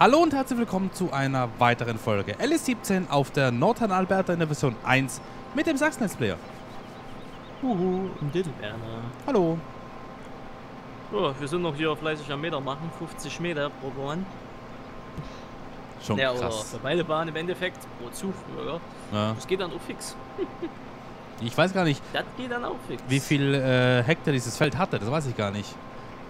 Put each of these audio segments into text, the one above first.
Hallo und herzlich willkommen zu einer weiteren Folge LS17 auf der Nordrhein Alberta in der Version 1 mit dem Sachsen Let's Player. Uhu, und Dittelberner. Hallo. So, wir sind noch hier fleißig am Meter machen, 50 Meter pro Bahn. Schon ja, oder krass. für beide Bahnen im Endeffekt pro Zug, oder? Ja. Das geht dann auch fix. Ich weiß gar nicht, Das geht dann auch fix. wie viel äh, Hektar dieses Feld hatte, das weiß ich gar nicht.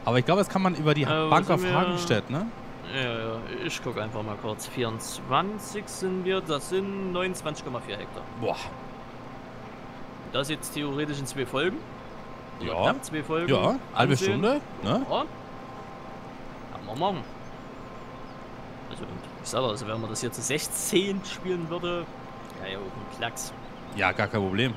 Aber ich glaube, das kann man über die Äh, Bank auf Hagenstedt, ne? Ja, ja, ich guck einfach mal kurz. 24 sind wir, das sind 29,4 Hektar. Boah. Das jetzt theoretisch in zwei Folgen. Ja. knapp zwei Folgen. Ja, halbe. Stunde, ne? Ja. Kann man machen. Also, ich sag also, wenn man das hier zu 16 spielen würde, ja, ja, ein Klacks. Ja, gar kein Problem.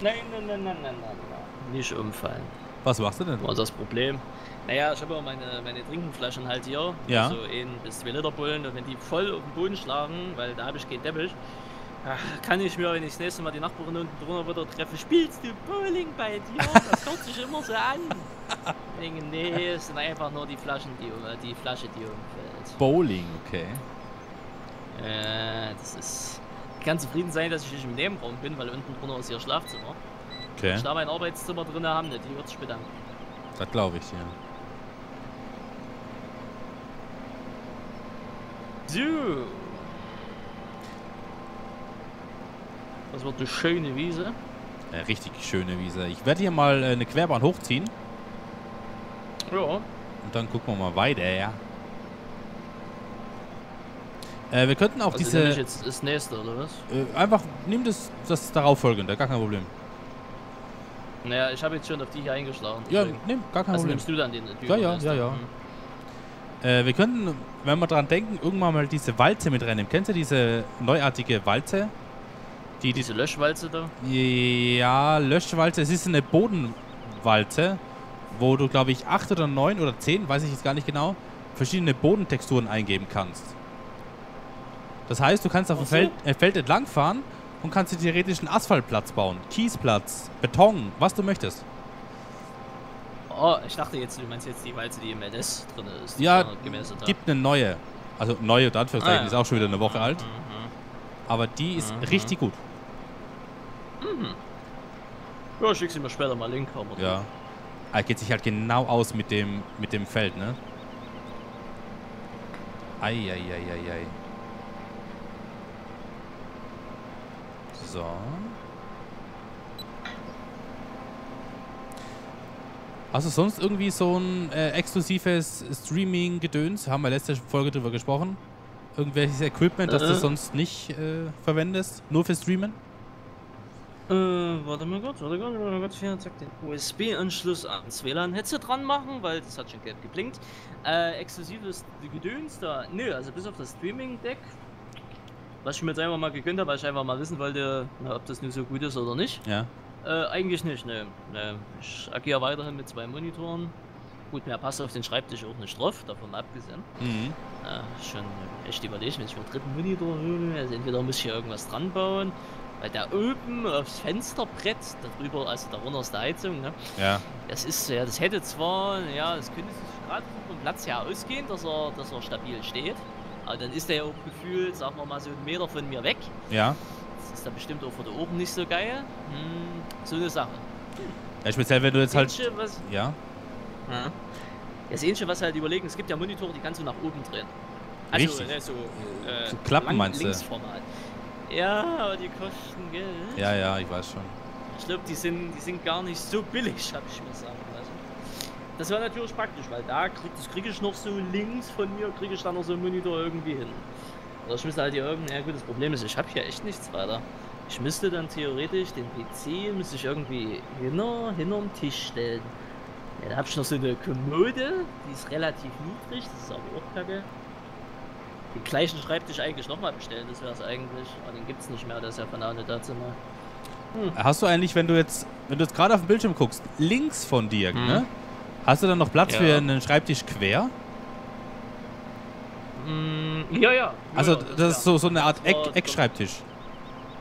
Nein, nein, nein, nein, nein, nein, nein. Nicht umfallen. Was machst du denn? War das Problem? Naja, ich habe ja meine, meine Trinkflaschen halt hier. Ja. So ein bis zwei Liter Bullen. Und wenn die voll auf den Boden schlagen, weil da habe ich keinen Teppich, kann ich mir, wenn ich das nächste Mal die Nachbarin unten drunter wieder treffe, spielst du Bowling bei dir? Das hört sich immer so an. Ich denke, nee, es sind einfach nur die Flaschen, die, um- die Flasche, die umfällt. Bowling, okay. Äh, das ist. Kann zufrieden sein, dass ich nicht im Nebenraum bin, weil unten drunter ist ihr Schlafzimmer. Wenn Okay, ich da mein Arbeitszimmer drin haben, die wird sich bedanken. das glaube ich dir. So. Das wird eine schöne Wiese. Äh, richtig schöne Wiese. Ich werde hier mal äh, eine Querbahn hochziehen Ja. und dann gucken wir mal weiter, ja. Äh, wir könnten auch Also diese... ich jetzt das nächste, oder was? Äh, einfach, nimm das, das darauffolgende, gar kein Problem. Naja, ich habe jetzt schon auf die hier eingeschlagen. Ja, nimm, gar kein also Problem. nimmst du dann den die Ja, ja, ja, ja. Hm. Äh, wir könnten, wenn wir dran denken, irgendwann mal diese Walze mit reinnehmen. Kennst du diese neuartige Walze? Die, die, Diese Löschwalze da? ja, Löschwalze. Es ist eine Bodenwalze, wo du, glaube ich, acht oder neun oder zehn, weiß ich jetzt gar nicht genau, verschiedene Bodentexturen eingeben kannst. Das heißt, du kannst auf dem. Feld, äh, Feld entlang fahren und kannst dir theoretisch einen Asphaltplatz bauen. Kiesplatz, Beton, was du möchtest. Oh, ich dachte jetzt, du meinst jetzt die Walze, die im LS drin ist. Ja. Gibt eine neue. Also neue, unter Anführungszeichen, Ah, ja. ist auch schon wieder eine Woche alt. Mhm. Aber die ist Mhm. richtig gut. Ja, schick sie mir später mal Link. haben Ja. Er geht sich halt genau aus mit dem, mit dem Feld, ne? Eieieiei. So. Hast du sonst irgendwie so ein äh, exklusives Streaming-Gedöns? Haben wir letzte Folge drüber gesprochen. Irgendwelches Equipment, das du Äh. sonst nicht äh, verwendest? Nur für Streamen? Äh, warte mal kurz, warte kurz, warte kurz, hier, zack, den USB-Anschluss ans WLAN hättest du dran machen, weil das hat schon gelb geblinkt. Äh, exklusives Gedöns da, nö, also bis auf das Streaming-Deck, was ich mir jetzt einfach mal gegönnt habe, weil ich einfach mal wissen wollte, ob das nun so gut ist oder nicht. Ja. Äh, eigentlich nicht, ne, ne. Ich agiere weiterhin mit zwei Monitoren. Gut, mehr passt auf den Schreibtisch auch nicht drauf, davon abgesehen. Mhm. Äh, schon echt überlegt, wenn ich einen dritten Monitor hole, also entweder muss ich hier irgendwas dran bauen, weil da oben aufs Fensterbrett, darüber, also darunter ist die Heizung, ne? Ja. Das ist, ja, das hätte zwar, ja, das könnte sich gerade vom Platz her ausgehen, dass er, dass er stabil steht. Aber dann ist er ja auch gefühlt, sagen wir mal, so einen Meter von mir weg. Ja. Das ist dann bestimmt auch für die Ohren nicht so geil. Hm, so eine Sache. Ja, speziell wenn du jetzt halt. Ähnliche, was, Ja. ja. Das Ähnliche, was halt überlegen, es gibt ja Monitore, die kannst du nach oben drehen. Also, Richtig. ne, so, äh, So Klappen meinst du? Linksformat. Ja, aber die kosten Geld. Ja, ja, ich weiß schon. Ich glaube, die sind, die sind gar nicht so billig, habe ich mir sagen lassen. Das war natürlich praktisch, weil da krieg, das kriege ich noch so links von mir, kriege ich dann noch so einen Monitor irgendwie hin. Oder ich müsste halt hier irgendwie, ja gut, das Problem ist, ich habe hier echt nichts weiter. Ich müsste dann theoretisch den PC, müsste ich irgendwie hinter, hinterm Tisch stellen. Ja, da habe ich noch so eine Kommode, die ist relativ niedrig, das ist aber auch kacke. Den gleichen Schreibtisch eigentlich nochmal bestellen, das wäre es eigentlich. Aber den gibt es nicht mehr, der ist ja von der Dazimmer. Hast du eigentlich, wenn du jetzt, wenn du jetzt gerade auf den Bildschirm guckst, links von dir, Mhm. ne? Hast du dann noch Platz Ja. für einen Schreibtisch quer? Mm, ja, ja. Also ja, das ist so, so eine Art Das Eck, Eckschreibtisch.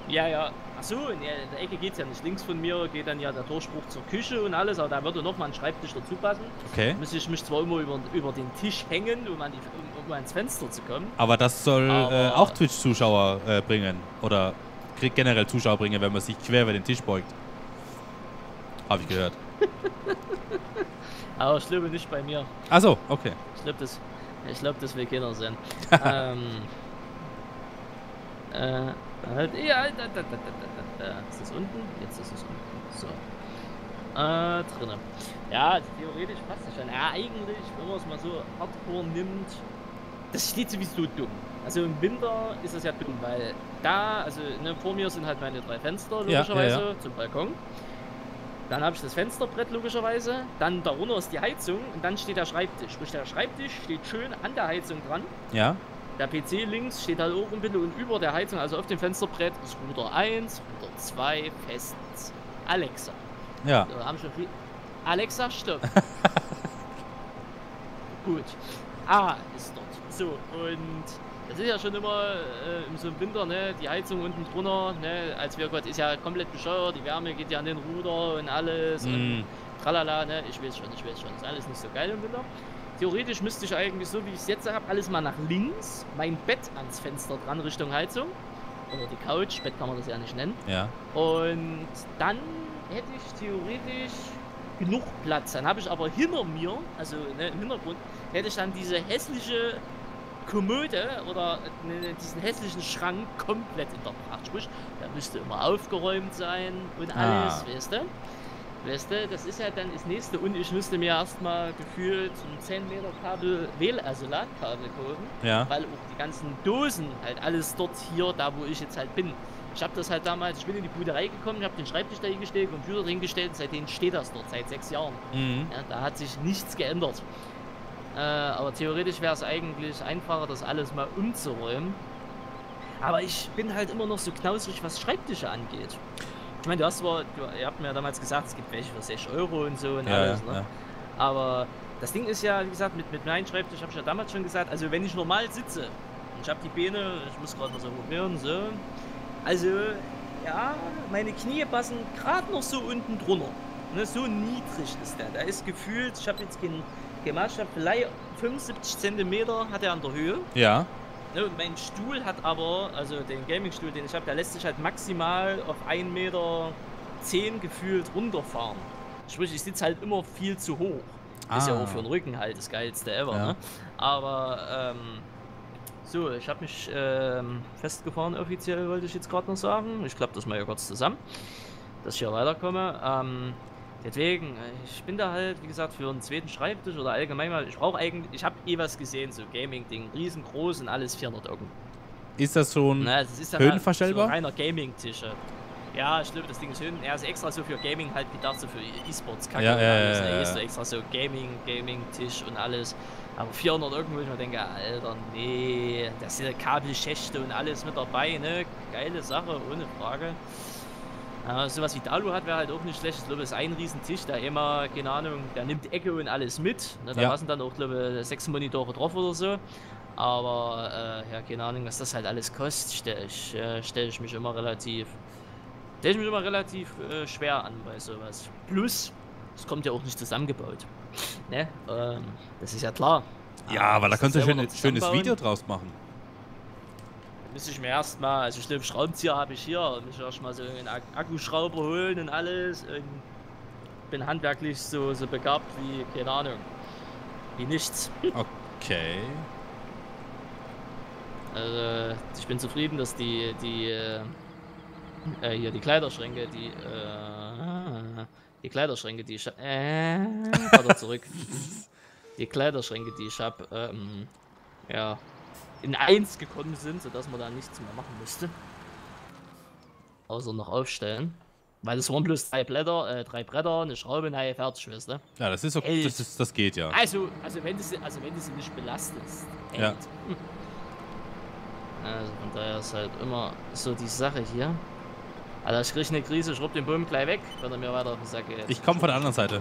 Ja, ja. Achso, in der, Ecke geht's ja nicht. Links von mir geht dann ja der Durchbruch zur Küche und alles, aber da würde noch mal ein Schreibtisch dazu passen. Okay. Da müsste ich mich zwar immer über, über den Tisch hängen, um, an die, um, um ans Fenster zu kommen. Aber das soll äh, Aber- auch Twitch-Zuschauer äh, bringen. Oder kriegt generell Zuschauer bringen, wenn man sich quer über den Tisch beugt. Habe ich gehört. Aber ich glaube nicht bei mir. Achso, okay. Ich glaube, das, ich glaub, das will keiner sehen. ähm, äh, halt, ja, da, da, da, da, da, da. Ist das unten? Jetzt ist es unten. So. Äh, drinnen. Ja, theoretisch passt das schon. Ja, eigentlich, wenn man es mal so hardcore nimmt, das steht sowieso dumm. Also im Winter ist das ja dumm, weil da, also ne, vor mir sind halt meine drei Fenster Ja, ja, logischerweise ja. zum Balkon. Dann habe ich das Fensterbrett logischerweise. Dann darunter ist die Heizung und dann steht der Schreibtisch. Sprich, der Schreibtisch steht schön an der Heizung dran. Ja. Der PC links steht halt ein bisschen und über der Heizung, also auf dem Fensterbrett, ist Router 1, Router 2, Festnetz. Alexa. Ja. So, haben schon viel. Alexa, stopp. Gut. A ist dort. So, und das ist ja schon immer äh, im so Winter, ne, die Heizung unten drunter, ne, als wir Gott ist ja komplett bescheuert, die Wärme geht ja an den Ruder und alles und Mm, tralala, ne, ich weiß schon, ich weiß schon, ist alles nicht so geil im Winter. Theoretisch müsste ich eigentlich, so wie ich es jetzt habe, alles mal nach links, mein Bett ans Fenster dran Richtung Heizung. Oder die Couch, Bett kann man das ja nicht nennen. ja. Und dann hätte ich theoretisch genug Platz. Dann habe ich aber hinter mir, also ne, im Hintergrund, hätte ich dann diese hässliche Kommode oder ne, diesen hässlichen Schrank komplett in der Pracht. Sprich, der müsste immer aufgeräumt sein und alles, Ah. weißt du? Weißt du, das ist ja dann das nächste und ich müsste mir erstmal gefühlt ein 10 Meter Kabel, WL, also Ladkabel kaufen Ja. weil auch die ganzen Dosen halt alles dort hier, da wo ich jetzt halt bin. Ich habe das halt damals, ich bin in die Buderei gekommen, ich habe den Schreibtisch da hingestellt, Computer drin gestellt, seitdem steht das dort, seit sechs Jahren. Mhm. Ja, da hat sich nichts geändert. Äh, aber theoretisch wäre es eigentlich einfacher, das alles mal umzuräumen. Aber ich bin halt immer noch so knausrig, was Schreibtische angeht. Ich meine, du hast zwar, du, ihr habt mir ja damals gesagt, es gibt welche für 6 Euro und so und Ja, alles, ne? ja. Aber das Ding ist ja, wie gesagt, mit, mit meinem Schreibtisch habe ich ja damals schon gesagt, also wenn ich normal sitze und ich habe die Beine, ich muss gerade mal so probieren, so. Also, ja, meine Knie passen gerade noch so unten drunter. Ne, so niedrig ist der. Der ist gefühlt, ich habe jetzt keinen kein Maßstab, vielleicht 75 Zentimeter hat er an der Höhe. Ja. Ne, und mein Stuhl hat aber, also den Gaming-Stuhl, den ich habe, der lässt sich halt maximal auf 1,10 Meter gefühlt runterfahren. Sprich, ich sitze halt immer viel zu hoch. Ist ja Ah. auch für den Rücken halt das geilste ever, Ja. ne? Aber, ähm, so, ich habe mich ähm, festgefahren offiziell, wollte ich jetzt gerade noch sagen. Ich klappe das mal ja kurz zusammen, dass ich hier weiterkomme. Ähm, deswegen, äh, ich bin da halt, wie gesagt, für einen zweiten Schreibtisch oder allgemein mal, ich brauche eigentlich, ich habe eh was gesehen, so Gaming-Ding, riesengroß und alles 400 Augen. Ist das schon. Na, das ist dann Höhenverstellbar? Halt so reiner Gaming-Tische. Ja, ich glaube, das Ding ist höhen. Er ist extra so für Gaming halt gedacht, so für E-Sports kacke Ja, und ja, alles. ja, ne? ja, Ist so ja. extra so Gaming, Gaming-Tisch und alles. Aber 400 irgendwo, ich mir denke, Alter, nee, da sind ja Kabelschächte und alles mit dabei, ne? Geile Sache, ohne Frage. Ja, sowas wie Dalu hat, wäre halt auch nicht schlecht. Ich glaube, das ist ein Riesentisch, der immer, keine Ahnung, der nimmt Ecke und alles mit. Ne? Da Ja. passen dann auch, glaube ich, sechs Monitore drauf oder so. Aber, äh, ja, keine Ahnung, was das halt alles kostet, stelle ich, äh, stell ich mich immer relativ, stelle ich mich immer relativ äh, schwer an bei sowas. Plus, es kommt ja auch nicht zusammengebaut. Ne? Ähm, das ist ja klar. Ja, aber da das kannst du schön, ein schönes. Video draus machen. Müsste ich mir erstmal, also ich glaube, Schraubenzieher habe ich hier, muss ich erstmal so einen Ak Akkuschrauber holen und alles. Und bin handwerklich so, so begabt wie, keine Ahnung, wie nichts. Okay. Also, ich bin zufrieden, dass die, die, äh, äh, hier die Kleiderschränke, die, äh, die Kleiderschränke, die ich, äh, zurück. Die Kleiderschränke, die ich habe, ähm, ja, in eins gekommen sind, sodass man da nichts mehr machen musste. Außer noch aufstellen. Weil das bloß drei Blätter, äh, drei Bretter, eine Schraube, nein, fertig, weißt du? Ja, das ist okay. Das, ist, das geht ja. Also, also wenn du sie, also wenn du sie nicht belastest. Ja. hält. Hm. Also von daher ist halt immer so die Sache hier. Alter, ich krieg eine Krise, schrubb den Bumm gleich weg, wenn er mir weiter auf den Sack geht. Ich komm von der anderen Seite.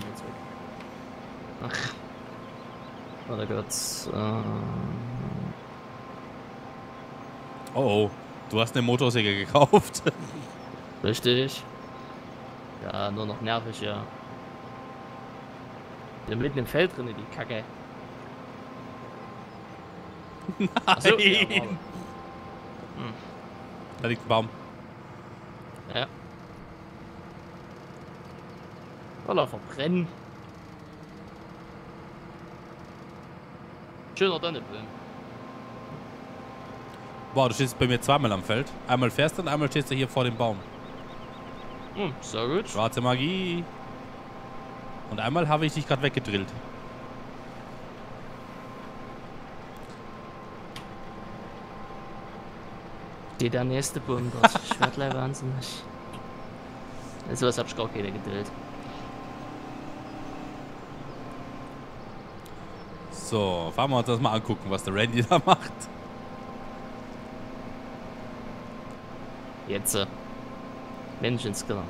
Ach. Warte kurz. Äh, Oh, oh. Du hast eine Motorsäge gekauft. Richtig. Ja, nur noch nervig, ja. Wir mitten im Feld drin, die Kacke. Achso, ja, Nein. warte. Da liegt ein Baum. ja. Soll er verbrennen. Schöner Donnenblumen. Boah, du stehst bei mir zweimal am Feld. Einmal fährst du und einmal stehst du hier vor dem Baum. Hm, sehr gut. Schwarze Magie. Und einmal habe ich dich gerade weggedrillt. Steht der nächste Baum dort. Ich werd gleich wahnsinnig. So was hab ich gar keine gedrillt. So, fahren wir uns das mal angucken, was der Randy da macht. Jetzt. Äh, Menschenskinder.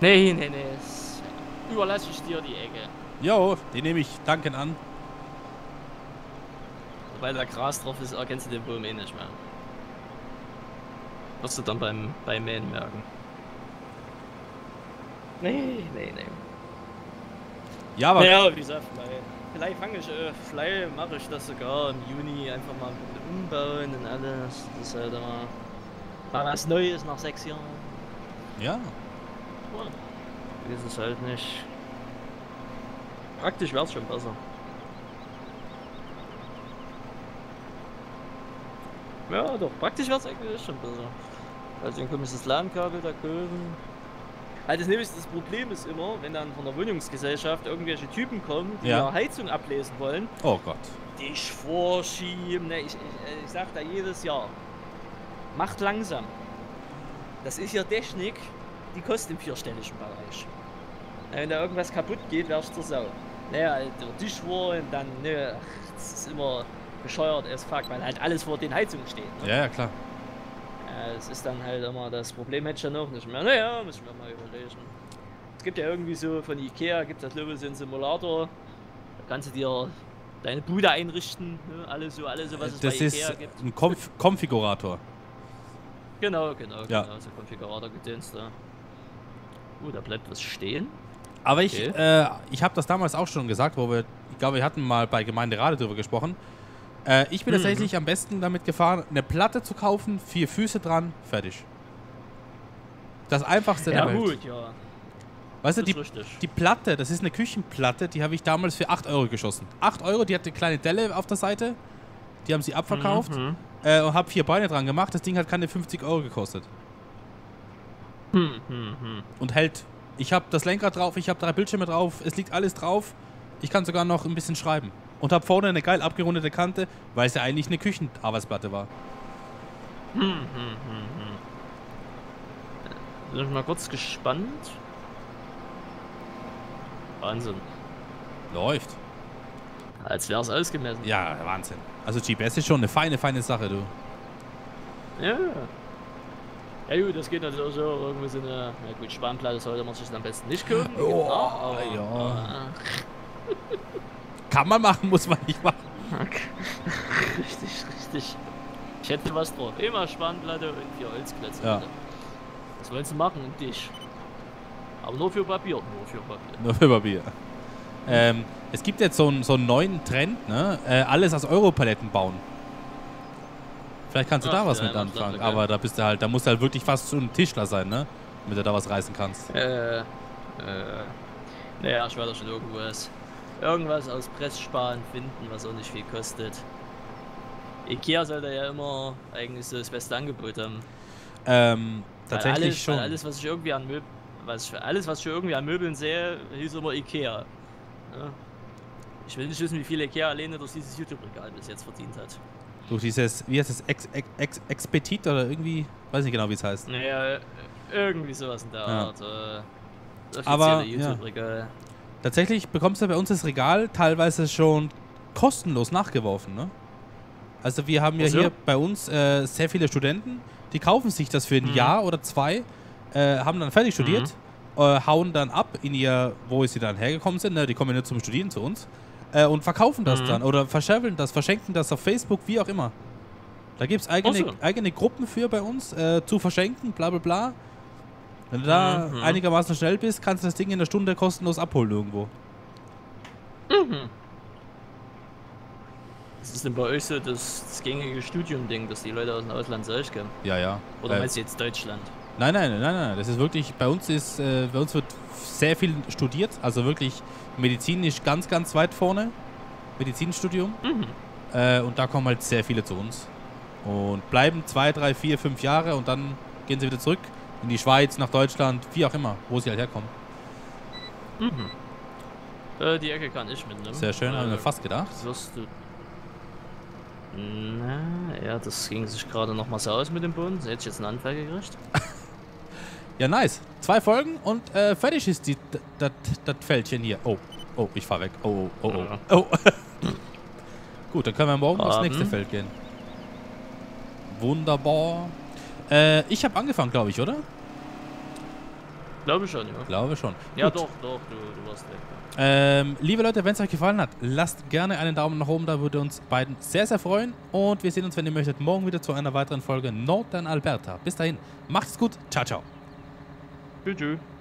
Nee, nee, nee. Überlasse ich dir die Ecke. Jo, die nehme ich dankend an. Weil da Gras drauf ist, erkennst du den Baum eh nicht mehr. Wirst du dann beim, beim Mähen merken. Nee, nee, nee. Ja, aber Naja, wie gesagt, vielleicht, vielleicht fange ich, äh, vielleicht mache ich das sogar im Juni einfach mal umbauen und alles. Das ist halt immer mal was Neues nach sechs Jahren. ja. Cool. Ist es halt nicht. Praktisch wäre es schon besser. Ja, doch, praktisch wäre es eigentlich schon besser. Also dann ich das LAN-Kabel da kaufen. Halt, das, nämlich das Problem ist immer, wenn dann von der Wohnungsgesellschaft irgendwelche Typen kommen, die Ja. Heizung ablesen wollen, Oh Gott. dich vorschieben. Ne, ich, ich, ich sag da jedes Jahr, macht langsam. Das ist ja Technik, die kostet im vierstelligen Bereich. Wenn da irgendwas kaputt geht, wärst du Sau. Naja, halt, der Tisch vor und dann, ne, ach, das ist immer bescheuert as fuck, weil halt alles vor den Heizungen steht. Ne? Ja, ja, klar. Das ist dann halt immer das Problem, hätte ich ja noch nicht mehr. Naja, müssen wir mal überlegen. Es gibt ja irgendwie so von Ikea, gibt es glaube ich so einen Simulator. Da kannst du dir deine Bude einrichten, ne? alles so, alles so, was es das bei ist Ikea gibt. ein Konf Konfigurator. Genau, genau, Ja. genau, so Konfigurator gedöns da. Uh, da bleibt was stehen. Aber ich, Okay. äh, ich habe das damals auch schon gesagt, wo wir, ich glaube, wir hatten mal bei Gemeinderate drüber gesprochen. Äh, ich bin Mhm. tatsächlich am besten damit gefahren, eine Platte zu kaufen, vier Füße dran, fertig. Das einfachste Ja der Welt. gut, ja. Weißt du, die, die Platte, das ist eine Küchenplatte, die habe ich damals für 8 Euro geschossen. 8 Euro, die hat eine kleine Delle auf der Seite. Die haben sie abverkauft Mhm. äh, und habe vier Beine dran gemacht. Das Ding hat keine 50 Euro gekostet. Hm, hm, hm. Und hält. Ich habe das Lenkrad drauf, ich habe drei Bildschirme drauf, es liegt alles drauf. Ich kann sogar noch ein bisschen schreiben. Und habe vorne eine geil abgerundete Kante, weil es ja eigentlich eine Küchenarbeitsplatte war. Hm, hm, hm, hm. Bin ich mal kurz gespannt. Wahnsinn. Läuft. Als wäre es ausgemessen. Ja, Wahnsinn. Also GPS ist schon eine feine, feine Sache, du. Ja. Ja gut, das geht natürlich auch so. Irgendwie so eine, na gut, Spanplatte sollte man sich am besten nicht kaufen. die Oh, auch, aber, ja. Kann man machen, muss man nicht machen. äh, richtig, richtig. Ich hätte was drauf. Immer Spanplatte und vier Holzklötze. Ja. Was wolltest du machen? Und dich. Aber nur für Papier, nur für Papier. Nur für Papier. Ähm, es gibt jetzt so einen, so einen neuen Trend, ne? Äh, alles aus Europaletten bauen. Vielleicht kannst du Ach, da was ja, mit anfangen, okay. aber da bist du halt, da musst du halt wirklich fast so ein Tischler sein, ne? Damit du da was reißen kannst. Äh, äh. Naja, ich werde schon irgendwas. Irgendwas aus Pressspan finden, was auch nicht viel kostet. Ikea sollte ja immer eigentlich so das beste Angebot haben. Ähm, tatsächlich alles, schon. Alles, was ich irgendwie an Möbeln, was ich, alles, was ich irgendwie an Möbeln sehe, hieß immer Ikea. Ja. Ich will nicht wissen, wie viel Ikea alleine durch dieses YouTube-Regal bis jetzt verdient hat. Durch dieses, wie heißt das, Ex, Ex, Ex, Expetit oder irgendwie, weiß nicht genau, wie es heißt. Naja, äh, irgendwie sowas in der Ja. Art. Äh, das Aber, offizielle ja. Tatsächlich bekommst du bei uns das Regal teilweise schon kostenlos nachgeworfen, ne? Also wir haben ja Ach so. hier bei uns äh, sehr viele Studenten, die kaufen sich das für ein Mhm. Jahr oder zwei, äh, haben dann fertig studiert, äh, hauen dann ab in ihr, wo sie dann hergekommen sind, ne? die kommen ja nur zum Studieren zu uns, äh, und verkaufen das Mhm. dann oder verscherbeln das, verschenken das auf Facebook, wie auch immer. Da gibt es eigene, Ach so. eigene Gruppen für bei uns, äh, zu verschenken, bla bla bla. Wenn du da Mhm. einigermaßen schnell bist, kannst du das Ding in einer Stunde kostenlos abholen irgendwo. Was ist denn bei euch so das, das gängige Studium-Ding, dass die Leute aus dem Ausland zu euch kommen? Ja, ja. Oder Äh, meinst du jetzt Deutschland? Nein, nein, nein, nein. Das ist wirklich, bei uns ist, äh, bei uns wird sehr viel studiert. Also wirklich medizinisch ganz, ganz weit vorne. Medizinstudium. Mhm. Äh, und da kommen halt sehr viele zu uns. Und bleiben zwei, drei, vier, fünf Jahre und dann gehen sie wieder zurück in die Schweiz, nach Deutschland, wie auch immer, wo sie halt herkommen. Mhm. Äh, die Ecke kann ich mitnehmen. Sehr schön, haben wir Äh, fast gedacht. wirst du. Na, ja, das ging sich gerade noch mal so aus mit dem Boden. Hätte ich jetzt einen Anfall gekriegt. Ja, nice. Zwei Folgen und äh, fertig ist die, das Fältchen hier. Oh, oh, ich fahr weg. Oh, oh, oh, oh. oh. Gut, dann können wir morgen aufs Haben. nächste Feld gehen. Wunderbar. Äh, ich habe angefangen, glaube ich, oder? Glaube schon, ja. Glaube schon. Ja, Gut. doch, doch, du, du warst weg. Ähm, liebe Leute, wenn es euch gefallen hat, lasst gerne einen Daumen nach oben da, würde uns beiden sehr, sehr freuen. Und wir sehen uns, wenn ihr möchtet, morgen wieder zu einer weiteren Folge Northern Alberta. Bis dahin, macht's gut. Ciao, ciao. Tschüss. tschüss.